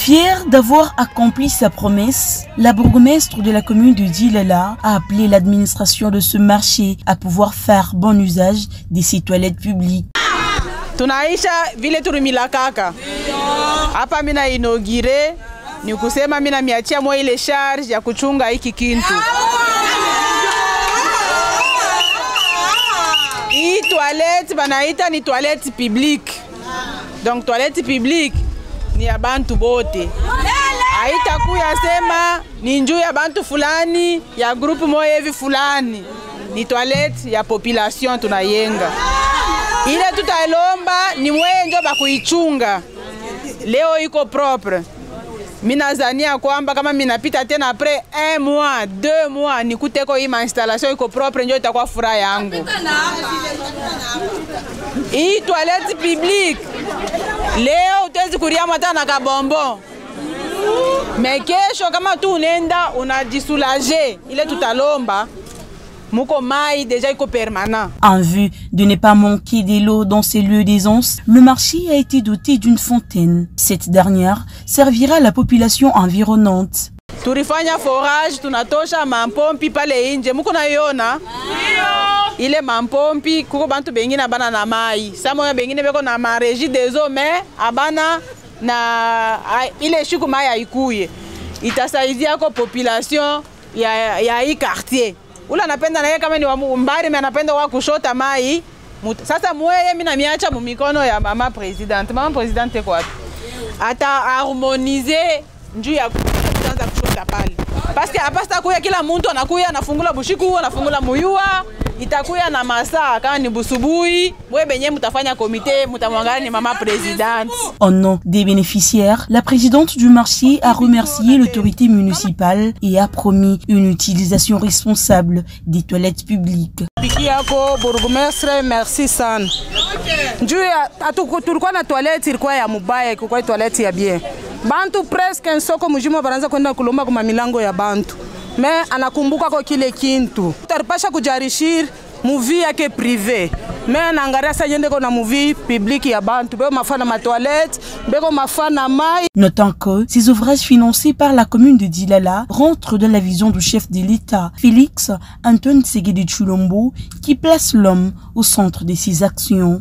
Fière d'avoir accompli sa promesse, la bourgmestre de la commune de Dilala a appelé l'administration de ce marché à pouvoir faire bon usage de ces toilettes publiques. tunaisha vile tulimilakaka hapa. Mina inogire ni kusema mina miachia mo ile charge ya kuchunga hiki kintu. Hii toilette banaita ni toilette publique, donc toilette publique ni ya bantu bote, haitakuya sema ni njuu ya bantu fulani ya grupu moya hivi fulani, ni toilette ya population tunayenga ile tutalomba ni mweye bakuichunga leo iko propre. Minazania kwamba kama minapita tena apres un mois deux mois nikuteko hii mainstallation iko propre, njo itakuwa furaha yangu. Hii toilette publique leo En vue de ne pas manquer de l'eau dans ces lieux d'aisance, le marché a été doté d'une fontaine. Cette dernière servira à la population environnante. Tulifanya forage, tunatosha mampompi pale inje, muko naiona ile mampompi. Kuko bantu bengine abana na mai samoya, bengine beko na mareji dezo me abana na ile shuku mai haikuye, itasaidia ko population ya, ya hii quartier ule anapenda naye kama ni wa mbari, anapenda wa kushota mai Muta. Sasa mweye mimi namiacha mumikono ya mama president. Mama president iko wapi? Ata harmonize njuu ya kushota pale, paske hapa sitakuya kila mtu anakuya anafungula bushiku anafungula muyua itakuya na masaa kama ni busubuhi, mwe benye mutafanya komite, mutamwangalia ni mama president. Au nom des bénéficiaires, la présidente du marché a remercié l'autorité municipale et a promis une utilisation responsable des toilettes publiques. Piki yako burgomestre, merci sana. Njuu tulikuwa na toilette ilikuwa ya mubaya, ilikuwa toilette ya bien. Bantu presque nsoko mujima banaanza kwenda kulomba kwa milango ya bantu. Me anakumbuka kwa kile kintu. Taripasha kujarishir muvi yake prive. Me naangaria sa yendeko na muvi publiki ya bantu. Beko mafana matoilette beko mafana mai Notant que ces ouvrages financés par la commune de Dilala rentrent dans la vision du chef de l'État, Félix Antoine Segué de Chulombo, qui place l'homme au centre de ses actions.